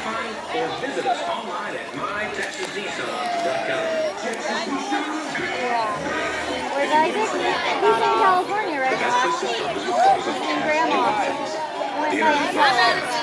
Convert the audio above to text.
find or Visit us online at mytexasnissan.com. Yeah. Where's Isaac? He's in California right now, actually. He's in Grandma. I went.